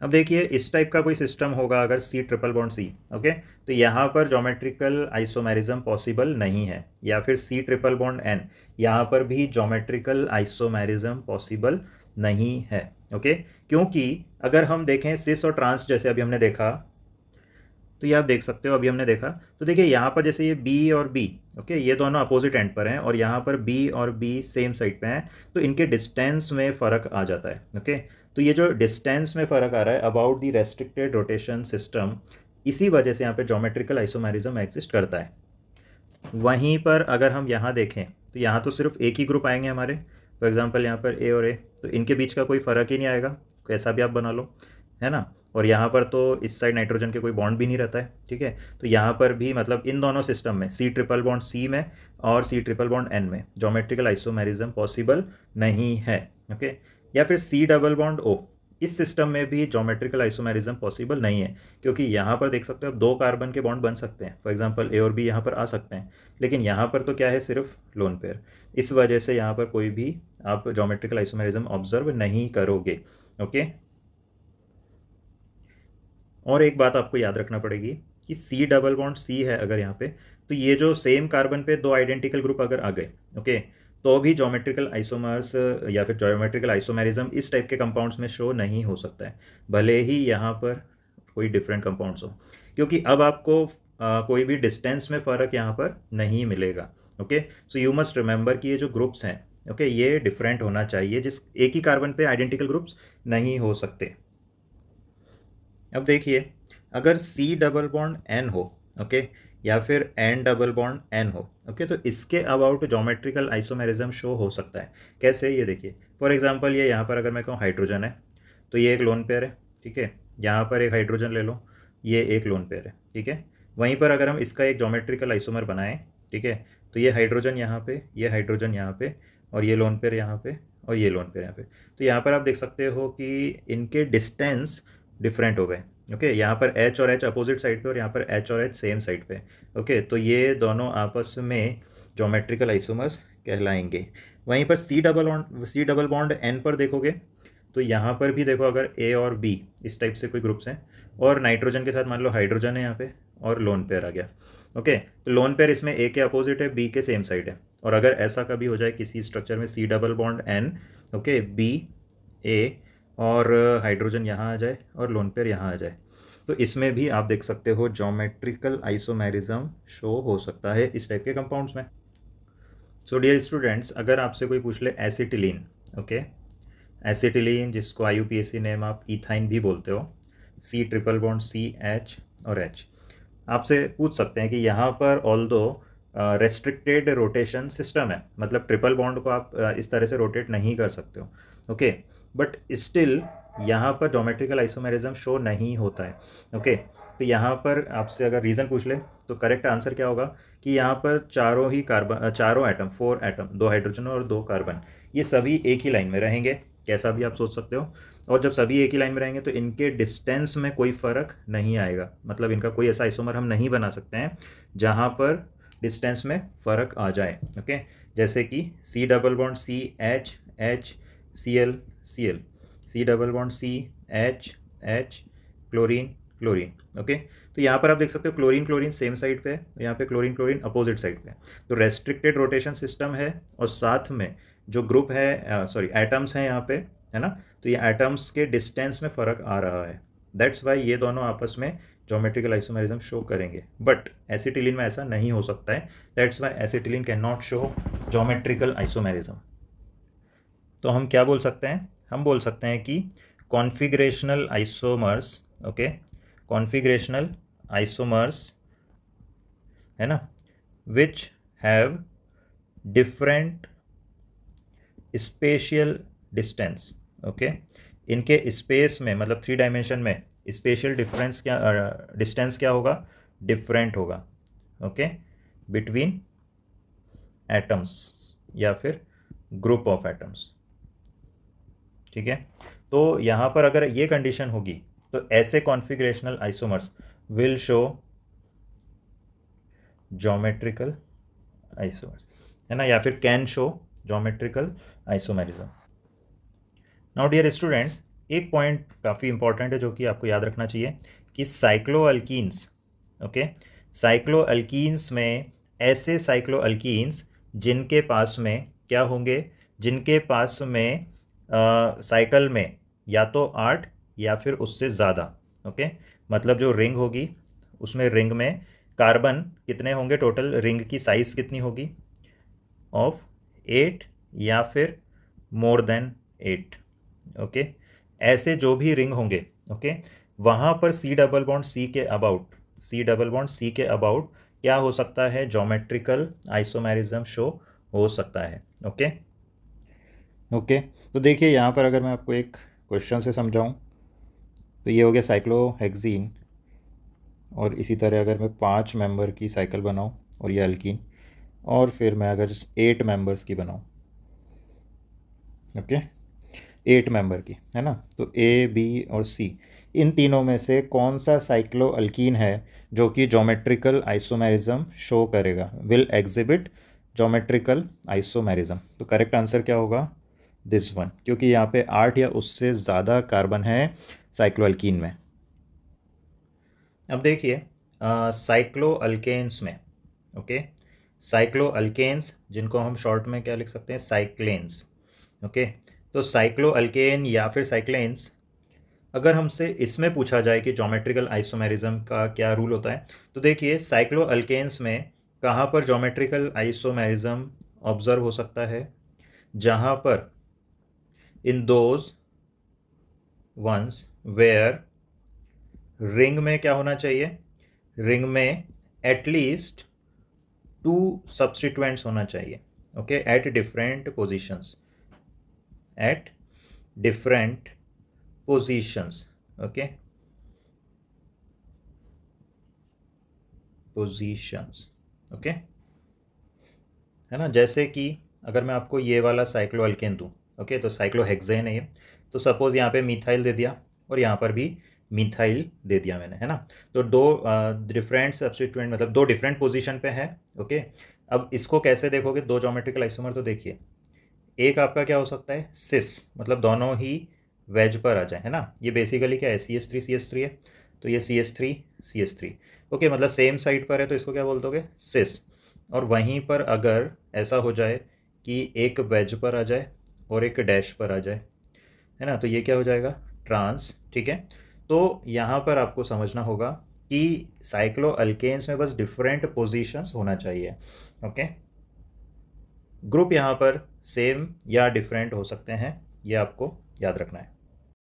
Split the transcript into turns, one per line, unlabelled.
अब देखिए, इस टाइप का कोई सिस्टम होगा अगर C triple bond C okay तो यहाँ पर जोमेट्रिकल आइसोमेरिज्म पॉसिबल नहीं है, या फिर सी ट्रिपल बॉन्ड एन यहाँ पर भी जोमेट्रिकल आइसोमेरिज्म पॉसिबल नहीं है ओके क्योंकि अगर हम देखें सिस और ट्रांस जैसे अभी हमने देखा तो ये आप देख सकते हो, अभी हमने देखा। तो देखिए, यहाँ पर जैसे ये बी और बी ओके ये दोनों अपोजिट एंड पर हैं और यहाँ पर बी और बी सेम साइड पे हैं तो इनके डिस्टेंस में फ़र्क आ जाता है ओके तो ये जो डिस्टेंस में फ़र्क आ रहा है about the restricted rotation system इसी वजह से यहाँ पे जोमेट्रिकल आइसोमेरिज्म एग्जिस्ट करता है। वहीं पर अगर हम यहाँ देखें तो यहाँ तो सिर्फ़ एक ही ग्रुप आएँगे हमारे। फॉर एग्जांपल यहाँ पर ए और ए तो इनके बीच का कोई फ़र्क ही नहीं आएगा। कैसा भी आप बना लो, है ना? और यहाँ पर तो इस साइड नाइट्रोजन के कोई बॉन्ड भी नहीं रहता है, ठीक है? तो यहाँ पर भी मतलब इन दोनों सिस्टम में सी ट्रिपल बॉन्ड सी में और सी ट्रिपल बॉन्ड एन में जोमेट्रिकल आइसोमेरिज्म पॉसिबल नहीं है ओके या फिर सी डबल बॉन्ड ओ इस सिस्टम में भी जोमेट्रिकल आइसोमेरिज्म पॉसिबल नहीं है, क्योंकि यहाँ पर देख सकते हो आप दो कार्बन के बॉन्ड बन सकते हैं। फॉर एग्जांपल ए और बी यहाँ पर आ सकते हैं। लेकिन यहाँ पर तो क्या है? सिर्फ़ लोन पेयर इस वजह से यहाँ पर कोई भी आप जोमेट्रिकल आइसोमेरिज्म ऑब्ज़र्व नहीं करोगे। ओके और एक बात आपको याद रखना पड़ेगी कि सी डबल बॉन्ड सी है अगर यहाँ पे तो ये जो सेम कार्बन पे दो आइडेंटिकल ग्रुप अगर आ गए ओके तो भी जोमेट्रिकल आइसोमर्स या फिर जोमेट्रिकल आइसोमेरिज्म इस टाइप के कंपाउंड्स में शो नहीं हो सकता है। भले ही यहाँ पर कोई डिफरेंट कंपाउंड्स हो। क्योंकि अब आपको आ, कोई भी डिस्टेंस में फ़र्क यहाँ पर नहीं मिलेगा okay so you must remember कि ये जो ग्रुप्स हैं ओके okay, ये डिफरेंट होना चाहिए जिस एक ही कार्बन पे आइडेंटिकल ग्रुप्स नहीं हो सकते। अब देखिए अगर सी डबल बॉन्ड एन हो ओके या फिर एन डबल बॉन्ड एन हो ओके तो इसके अबाउट जोमेट्रिकल आइसोमेरिज्म शो हो सकता है। कैसे? ये देखिए फॉर एग्ज़ाम्पल ये यहाँ पर अगर मैं कहूँ हाइड्रोजन है तो ये एक लोन पेयर है, ठीक है? यहाँ पर एक हाइड्रोजन ले लो, ये एक लोन पेयर है, ठीक है? वहीं पर अगर हम इसका एक जोमेट्रिकल आइसोमर बनाएँ, ठीक है? तो ये हाइड्रोजन यहाँ पे, ये हाइड्रोजन यहाँ पे, और ये लोन पेयर यहाँ पे, और ये लोन पेयर यहाँ पे। तो यहाँ पर आप देख सकते हो कि इनके डिस्टेंस डिफरेंट हो गए। ओके okay, यहाँ पर एच और एच अपोजिट साइड पे और यहाँ पर एच और एच सेम साइड पे। ओके okay, तो ये दोनों आपस में जोमेट्रिकल आइसोमर्स कहलाएँगे। वहीं पर C double C double bond N पर देखोगे तो यहाँ पर भी देखो अगर ए और बी इस टाइप से कोई ग्रुप्स हैं और नाइट्रोजन के साथ मान लो हाइड्रोजन है यहाँ पे और लोन पेयर आ गया। ओके तो लोन पेयर इसमें ए के अपोजिट है बी के सेम साइड है। और अगर ऐसा कभी हो जाए किसी स्ट्रक्चर में C double bond N okay B A और हाइड्रोजन यहाँ आ जाए और लोन पेयर यहाँ आ जाए। तो इसमें भी आप देख सकते हो जोमेट्रिकल आइसोमेरिज्म शो हो सकता है इस टाइप के कंपाउंड्स में। सो डियर स्टूडेंट्स अगर आपसे कोई पूछ ले एसिटिलीन ओके एसिटिलीन जिसको आई नेम आप इथाइन भी बोलते हो C triple bond C H और एच आपसे पूछ सकते हैं कि यहाँ पर ऑल दो रेस्ट्रिक्टेड रोटेशन सिस्टम है मतलब ट्रिपल बॉन्ड को आप uh, इस तरह से रोटेट नहीं कर सकते हो ओके okay? बट स्टिल यहाँ पर जोमेट्रिकल आइसोमेरिज्म शो नहीं होता है। ओके तो यहाँ पर आपसे अगर रीज़न पूछ ले तो करेक्ट आंसर क्या होगा? कि यहाँ पर चारों ही कार्बन चारों एटम फोर एटम दो हाइड्रोजन और दो कार्बन ये सभी एक ही लाइन में रहेंगे, कैसा भी आप सोच सकते हो। और जब सभी एक ही लाइन में रहेंगे तो इनके डिस्टेंस में कोई फ़र्क नहीं आएगा। मतलब इनका कोई ऐसा आइसोमर हम नहीं बना सकते हैं, जहाँ पर डिस्टेंस में फ़र्क आ जाए। ओके जैसे कि C double bond C H H C L C L C double bond C H H chlorine chlorine okay तो यहाँ पर आप देख सकते हो क्लोरीन क्लोरीन सेम साइड पे है यहाँ पे क्लोरीन क्लोरीन अपोजिट साइड पे तो रेस्ट्रिक्टेड रोटेशन सिस्टम है और साथ में जो ग्रुप है सॉरी एटम्स हैं यहाँ पे, है ना? तो ये एटम्स के डिस्टेंस में फ़र्क आ रहा है। दैट्स वाई ये दोनों आपस में जोमेट्रिकल आइसोमेरिज्म शो करेंगे। बट एसिटिलीन में ऐसा नहीं हो सकता है। That's why acetylene can not show geometrical isomerism तो हम क्या बोल सकते हैं? हम बोल सकते हैं कि configurational isomers okay configurational isomers है ना? Which have different spatial distance okay इनके स्पेस में मतलब थ्री डायमेंशन में स्पेशल डिफरेंस क्या डिस्टेंस uh, क्या होगा? डिफरेंट होगा ओके बिटवीन एटम्स या फिर ग्रुप ऑफ़ एटम्स ठीक है? तो यहाँ पर अगर ये कंडीशन होगी तो ऐसे configurational isomers will show geometrical isomers है ना? या फिर can show geometrical isomerism now dear students एक पॉइंट काफ़ी इंपॉर्टेंट है जो कि आपको याद रखना चाहिए कि cycloalkenes okay cycloalkenes में ऐसे साइक्लो अल्कीन्स जिनके पास में क्या होंगे? जिनके पास में साइकिल में, या तो आठ, या फिर उससे ज़्यादा, ओके? मतलब जो रिंग होगी, उसमें रिंग में कार्बन कितने होंगे टोटल रिंग की साइज़ कितनी होगी? ऑफ़ एट या फिर मोर देन एट ओके? ऐसे जो भी रिंग होंगे, ओके? वहाँ पर सी डबल बॉन्ड सी के about C double bond C के अबाउट क्या हो सकता है? जोमेट्रिकल आइसोमेरिज्म शो हो सकता है, ओके? ओके तो देखिए यहाँ पर अगर मैं आपको एक क्वेश्चन से समझाऊँ तो ये हो गया साइक्लोहेक्जीन और इसी तरह अगर मैं पाँच मेंबर की साइकिल बनाऊँ और ये अल्किन और फिर मैं अगर एट मेंबर्स की बनाऊँ, ओके एट मेंबर की, है ना? तो ए बी और सी इन तीनों में से कौन सा साइक्लो अल्कीन है जो कि जोमेट्रिकल आइसोमेरिज्म शो करेगा? विल एग्जिबिट जोमेट्रिकल आइसोमेरिज्म तो करेक्ट आंसर क्या होगा? दिस वन क्योंकि यहाँ पे आठ या उससे ज़्यादा कार्बन है साइक्लो अल्कीन में। अब देखिए साइक्लो अल्केन्स में ओके साइक्लो अल्केन्स जिनको हम शॉर्ट में क्या लिख सकते हैं? साइक्लेन्स ओके तो साइक्लो अल्केन या फिर साइक्लेन्स अगर हमसे इसमें पूछा जाए कि जोमेट्रिकल आइसोमेरिज्म का क्या रूल होता है तो देखिए साइक्लो अल्केन्स में कहाँ पर जोमेट्रिकल आइसोमेरिज्म ऑब्ज़र्व हो सकता है? जहाँ पर in those ones where ring में क्या होना चाहिए? रिंग में एटलीस्ट टू सब्सटीट्यूएंट्स होना चाहिए okay at different positions at different positions okay positions okay है ना? जैसे कि अगर मैं आपको ये वाला साइक्लो अल्केन दूँ ओके तो साइक्लो हेक्सेन है ये। तो सपोज़ यहाँ पे मिथाइल दे दिया और यहाँ पर भी मिथाइल दे दिया मैंने, है ना? तो दो डिफरेंट सब्सटीट्यूएंट मतलब दो डिफरेंट पोजीशन पे है, ओके? अब इसको कैसे देखोगे? दो जोमेट्रिकल आइसोमर तो देखिए। एक आपका क्या हो सकता है? सिस मतलब दोनों ही वेज पर आ जाए, है ना? ये बेसिकली क्या है? C S three C S three है। तो ये C S three C S three okay मतलब सेम साइड पर है तो इसको क्या बोल दोगे? सिस और वहीं पर अगर ऐसा हो जाए कि एक वेज पर आ जाए और एक डैश पर आ जाए, है ना? तो ये क्या हो जाएगा? ट्रांस, ठीक है? तो यहाँ पर आपको समझना होगा कि साइक्लो अल्केन्स में बस डिफरेंट पोजीशंस होना चाहिए ओके ग्रुप यहाँ पर सेम या डिफरेंट हो सकते हैं, ये आपको याद रखना है।